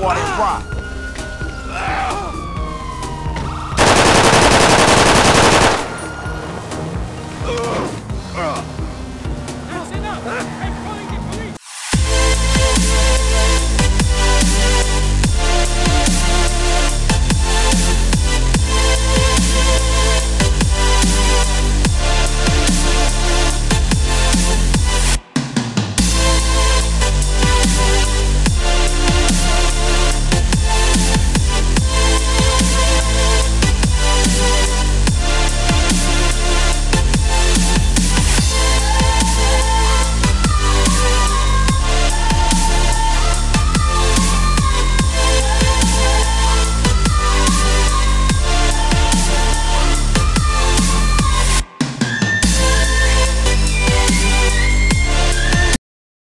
water drop.